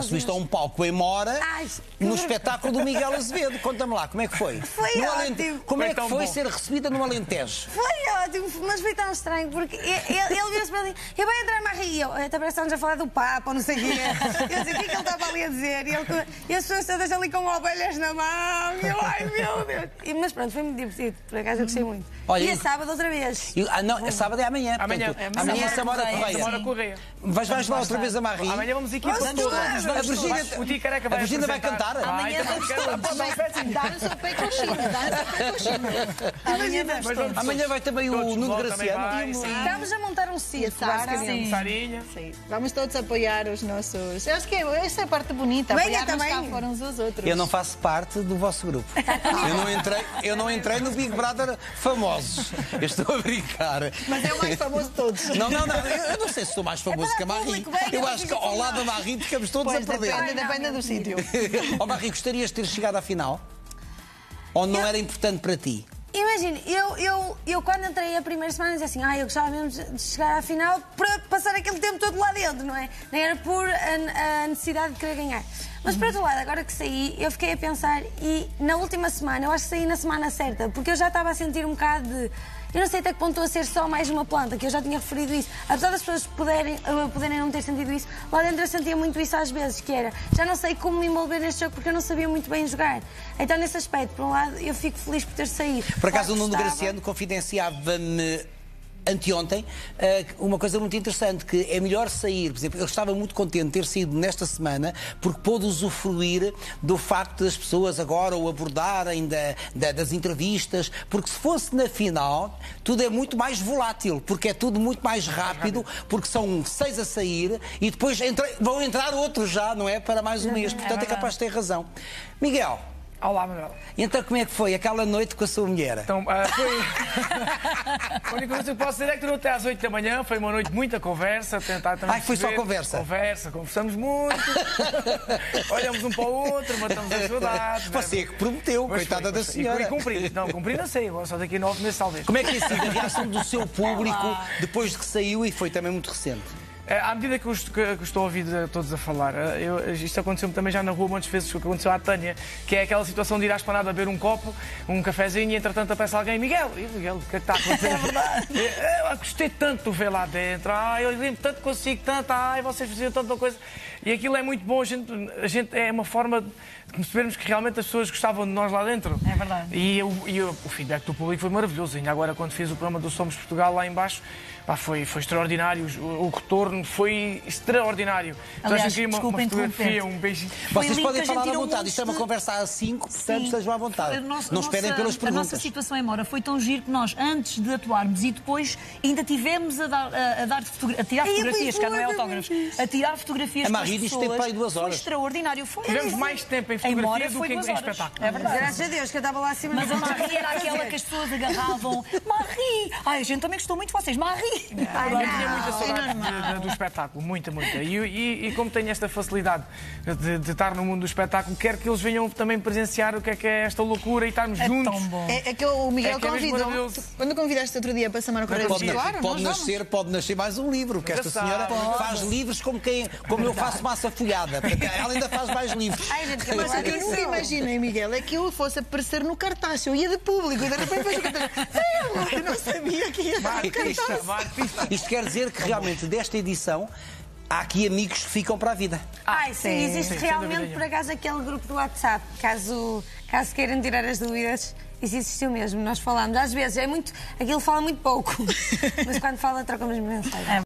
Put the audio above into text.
Subiste a um palco em Mora Ai, que no espetáculo do Miguel Azevedo. Conta-me lá, como é que foi? Foi No ótimo. Como é Foi que tão foi bom. ser recebida no Alentejo? Foi ótimo, mas foi tão estranho, porque ele, ele, virou-se para mim, eu vou entrar e eu, até parece que estamos a falar do Papa, ou não sei o quê. Eu disse, o que é que ele estava ali a dizer? E, ele, e as pessoas todas ali com ovelhas na mão, e eu, ai meu Deus. E, mas pronto, foi muito divertido, por acaso eu gostei muito. Olha, e é sábado outra vez. E- ah, não, é sábado é amanhã. Amanhã. portanto, É amanhã é Samora Correia. Samora Correia. Vais, vais lá outra vez a Marie? Amanhã vamos equipa Vamos A Virgínia, O Tia Careca a vai Virgínia vai cantar? Vai, Amanhã então, vamos todos. Dar-nos ao pé coxinha, dar-nos ao pé coxinha. Amanhã vamos Mas todos. vamos Amanhã vai também o Nuno Graciano. Estamos a montar um a circo, Sara, basicamente. sim. Sarinha. Vamos todos apoiar os nossos. Eu acho que é, essa é a parte bonita, cá também. fora uns aos outros. Eu não faço parte do vosso grupo. Eu não entrei, eu não entrei no Big Brother famosos. Eu estou a brincar. Mas é o mais famoso de todos. Não, não, não. Eu, não sei se sou mais famoso para que a Marie. Eu acho que ao lado da. Marie ficamos todos Pois, a perder. depende, depende do sítio. Ó Marie, gostarias de ter chegado à final? Ou não era importante para ti? Imagina, eu, eu, eu quando entrei a primeira semana dizia assim, ah, eu gostava mesmo de chegar à final para passar aquele tempo todo lá dentro, não é? Nem era por a, a necessidade de querer ganhar. Mas por outro lado, agora que saí, eu fiquei a pensar e na última semana, eu acho que saí na semana certa, porque eu já estava a sentir um bocado de. Eu não sei até que ponto estou a ser só mais uma planta, que eu já tinha referido isso. Apesar das pessoas poderem, eh, poderem não ter sentido isso, lá dentro eu sentia muito isso às vezes, que era já não sei como me envolver neste jogo porque eu não sabia muito bem jogar. Então, nesse aspecto, por um lado, eu fico feliz por ter saído. Por acaso, o Nuno Graciano confidenciava-me anteontem eh, uma coisa muito interessante, que é melhor sair, por exemplo, ele estava muito contente de ter saído nesta semana porque pôde usufruir do facto das pessoas agora o abordarem da- da- das entrevistas, porque se fosse na final, tudo é muito mais volátil, porque é tudo muito mais rápido, porque são seis a sair e depois vão entrar outros já, não é? Para mais um mês, portanto é capaz de ter razão. Miguel, Olá, Manuel. então como é que foi aquela noite com a sua mulher? Então, ah, foi... a única coisa que posso dizer é que durou até às 8 da manhã. Foi uma noite muita conversa. Tentar também Ai, foi só conversa? Conversa, conversamos muito. Olhamos um para o outro, matamos as saudades. né? Você é que prometeu, Pois coitada foi, da senhora. E cumpri. Não, cumpri não sei. Só daqui a nove meses talvez. Como é que tem sido a reação do seu público depois de que saiu e foi também muito recente? É, À medida que eu estou a ouvir todos a falar, eh, eu- isto aconteceu-me também já na rua muitas vezes, o que aconteceu à Tânia, que é aquela situação de ir à esplanada beber um copo, um cafezinho, e entretanto aparece alguém, Miguel, e Miguel, o que é que está a acontecer? É verdade. Eu gostei tanto de ver lá dentro, ai, eu lembro tanto consigo, tanto, ai, vocês faziam tanta coisa. E aquilo é muito bom, a gente, a gente é uma forma de percebermos que realmente as pessoas gostavam de nós lá dentro. É verdade. E, eu- e eu- o feedback do público foi maravilhoso. Ainda agora, quando fiz o programa do Somos Portugal lá embaixo, pá, foi, foi extraordinário. O, o retorno foi extraordinário. Então, a Aliás, gente queria uma, uma desculpa fotografia, um beijinho. Vocês podem a falar à vontade. Isto é uma conversa a cinco, portanto estejam à vontade. A nossa- não a esperem pelas A perguntas. nossa situação em Mora foi tão giro que nós, antes de atuarmos e depois, ainda tivemos a, dar, a, a dar fotogra- a tirar Ai, fotografias, cá não é fui autógrafos, a tirar fotografias A com as Marie disse que pessoas. aí duas horas. Foi extraordinário. Foi Tivemos mais tempo em fotografia Mora do que em horas. espetáculo. É verdade. Graças a Deus que eu estava lá acima. Mas a não Marie era aquela que as pessoas agarravam. Marie! Ai, a gente também gostou muito de vocês. Marie! Eu tinha muita é saudade de- de- do espetáculo, muita, muita. E, e- e como tenho esta facilidade de, de estar no mundo do espetáculo, quero que eles venham também presenciar o que é que é esta loucura e estarmos É juntos. tão bom. É, é que o Miguel É que é convidou. maravilhoso. Quando convidaste outro dia para Samara Correia, Pode, claro, pode nascer, pode nascer mais um livro, porque esta sabe. senhora Pode. faz livros como, quem, como eu faço massa folhada. Ela ainda faz mais livros. Ai, gente, que eu Mas o que eu nunca imaginei, Miguel, é que eu fosse aparecer no cartaz. Eu ia de público e de repente vejo o cartaz. Eu não sabia que ia estar no Artista, cartaz. artista. Isto quer dizer que realmente desta edição há aqui amigos que ficam para a vida. Ai, sim, sim, existe sim, realmente por acaso aquele grupo do WhatsApp, caso, caso queiram tirar as dúvidas. Isso existiu mesmo, nós falamos. Às vezes é muito. Aquilo fala muito pouco, mas quando fala trocamos mensagens.